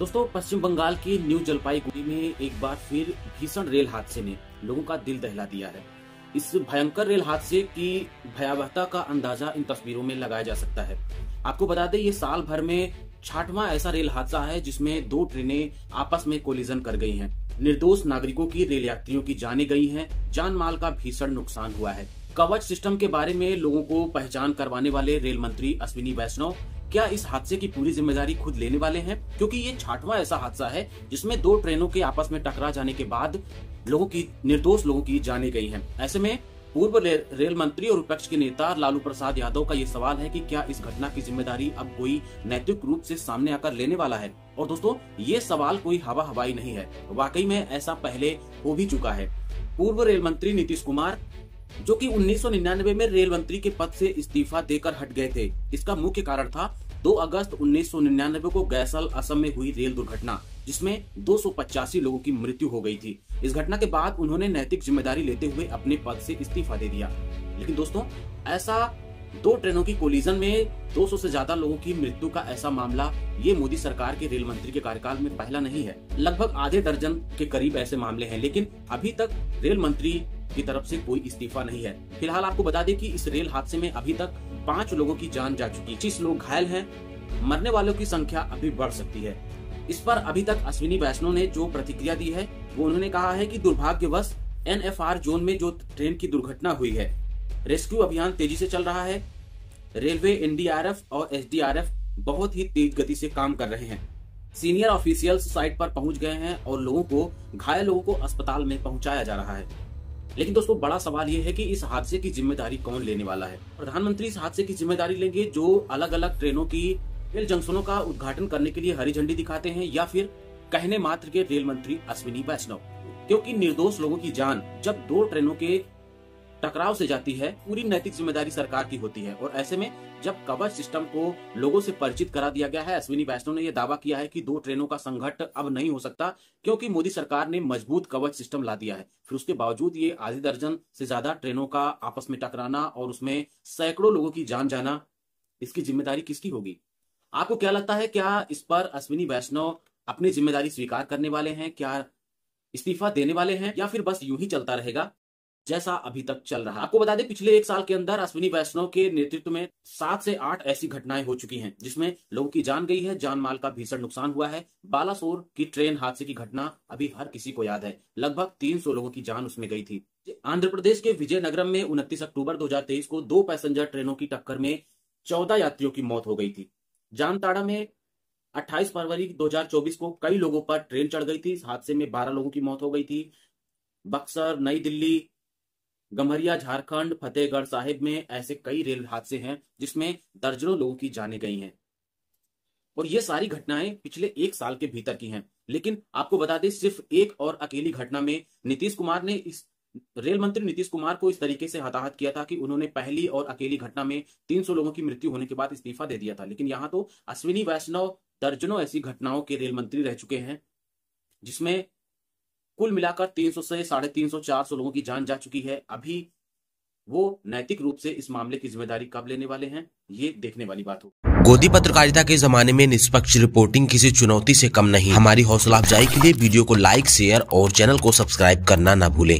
दोस्तों, पश्चिम बंगाल की न्यू जलपाईगुड़ी में एक बार फिर भीषण रेल हादसे ने लोगों का दिल दहला दिया है। इस भयंकर रेल हादसे की भयावहता का अंदाज़ा इन तस्वीरों में लगाया जा सकता है। आपको बता दें, ये साल भर में छठवां ऐसा रेल हादसा है जिसमें दो ट्रेनें आपस में कोलिजन कर गई हैं। निर्दोष नागरिकों की रेल यात्रियों की जाने गई हैं। जान माल का भीषण नुकसान हुआ है। कवच सिस्टम के बारे में लोगों को पहचान करवाने वाले रेल मंत्री अश्विनी वैष्णव, क्या इस हादसे की पूरी ज़िम्मेदारी खुद लेने वाले हैं? क्योंकि ये छठवां ऐसा हादसा है, जिसमें दो ट्रेनों के आपस में टकरा जाने के बाद लोगों की, निर्दोष लोगों की जाने गई हैं। ऐसे में पूर्व रेल मंत्री और विपक्ष के नेता लालू प्रसाद यादव का ये सवाल है कि क्या इस घटना की ज़िम्मेदारी अब कोई नैतिक रूप से सामने आकर लेने वाला है? और दोस्तों, ये सवाल कोई हवा हवाई नहीं है। वाकई में ऐसा पहले हो भी चुका है। पूर्व रेल मंत्री नीतीश कुमार जो कि 1999 में रेल मंत्री के पद से इस्तीफा देकर हट गए थे। इसका मुख्य कारण था 2 अगस्त 1999 को गैसल असम में हुई रेल दुर्घटना, जिसमें दो सौ पचासी लोगों की मृत्यु हो गई थी। इस घटना के बाद उन्होंने नैतिक ज़िम्मेदारी लेते हुए अपने पद से इस्तीफा दे दिया। लेकिन दोस्तों, ऐसा दो ट्रेनों की कोलिजन में 200 से ज़्यादा लोगों की मृत्यु का ऐसा मामला ये मोदी सरकार के रेल मंत्री के कार्यकाल में पहला नहीं है। लगभग आधे दर्जन के करीब ऐसे मामले हैं, लेकिन अभी तक रेल मंत्री की तरफ़ से कोई इस्तीफा नहीं है। फ़िलहाल आपको बता दें कि इस रेल हादसे में अभी तक पाँच लोगों की जान जा चुकी पच्चीस लोग घायल हैं, मरने वालों की संख्या अभी बढ़ सकती है। इस पर अभी तक अश्विनी वैष्णव ने जो प्रतिक्रिया दी है, वो उन्होंने कहा है कि दुर्भाग्यवश एनएफआर जोन में जो ट्रेन की दुर्घटना हुई है, रेस्क्यू अभियान तेज़ी से चल रहा है। रेलवे, एनडीआरएफ और एसडीआरएफ बहुत ही तेज गति से काम कर रहे हैं। सीनियर ऑफिशियल्स साइट पर पहुँच गए हैं और लोगों को, घायल लोगों को अस्पताल में पहुँचाया जा रहा है। लेकिन दोस्तों, बड़ा सवाल ये है कि इस हादसे की ज़िम्मेदारी कौन लेने वाला है? प्रधानमंत्री इस हादसे की ज़िम्मेदारी लेंगे जो अलग अलग ट्रेनों की रेल जंक्शनों का उद्घाटन करने के लिए हरी झंडी दिखाते हैं या फिर कहने मात्र के रेल मंत्री अश्विनी वैष्णव। क्योंकि निर्दोष लोगों की जान जब दो ट्रेनों के टकराव से जाती है, पूरी नैतिक ज़िम्मेदारी सरकार की होती है। और ऐसे में जब कवच सिस्टम को लोगों से परिचित करा दिया गया है, अश्विनी वैष्णव ने यह दावा किया है कि दो ट्रेनों का संघट अब नहीं हो सकता, क्योंकि मोदी सरकार ने मज़बूत कवच सिस्टम ला दिया है। फिर उसके बावजूद ये आधी दर्जन से ज़्यादा ट्रेनों का आपस में टकराना और उसमें सैकड़ों लोगों की जान जाना, इसकी ज़िम्मेदारी किसकी होगी? आपको क्या लगता है, क्या इस पर अश्विनी वैष्णव अपनी ज़िम्मेदारी स्वीकार करने वाले हैं, क्या इस्तीफा देने वाले हैं, या फिर बस यूँ ही चलता रहेगा? जैसा अभी तक चल रहा है। आपको बता दें, पिछले एक साल के अंदर अश्विनी वैष्णव के नेतृत्व में सात से आठ ऐसी घटनाएँ हो चुकी हैं, जिसमें लोगों की जान गई है, जान माल का भीषण नुकसान हुआ है। बालासोर की ट्रेन हादसे की घटना अभी हर किसी को याद है। लगभग तीन सौ लोगों की जान उसमें गई थी। आंध्र प्रदेश के विजयनगरम में उनतीस अक्टूबर दो हज़ार तेईस को दो पैसेंजर ट्रेनों की टक्कर में चौदह यात्रियों की मौत हो गई थी। जामताड़ा में 28 फरवरी 2024 को कई लोगों पर ट्रेन चढ़ गई थी। हादसे में 12 लोगों की मौत हो गई थी। बक्सर, नई दिल्ली गमरिया झारखंड, फतेहगढ़ साहिब में ऐसे कई रेल हादसे हैं, जिसमें दर्जनों लोगों की जाने गई हैं। और ये सारी घटनाएँ पिछले एक साल के भीतर की हैं। लेकिन आपको बता दें, सिर्फ़ एक और अकेली घटना में नीतीश कुमार ने इस, रेल मंत्री नीतीश कुमार को इस तरीके से हताहत किया था कि उन्होंने पहली और अकेली घटना में 300 लोगों की मृत्यु होने के बाद इस्तीफा दे दिया था। लेकिन यहाँ तो अश्विनी, वैष्णव दर्जनों ऐसी घटनाओं के रेल मंत्री रह चुके हैं, जिसमें कुल मिलाकर 300 से साढ़े तीन सौ, चार सौ लोगों की जान जा चुकी है। अभी वो नैतिक रूप से इस मामले की ज़िम्मेदारी कब लेने वाले हैं, ये देखने वाली बात हो गोदी पत्रकारिता के जमाने में निष्पक्ष रिपोर्टिंग किसी चुनौती से कम नहीं। हमारी हौसला अफजाई के लिए वीडियो को लाइक, शेयर और चैनल को सब्सक्राइब करना न भूलें।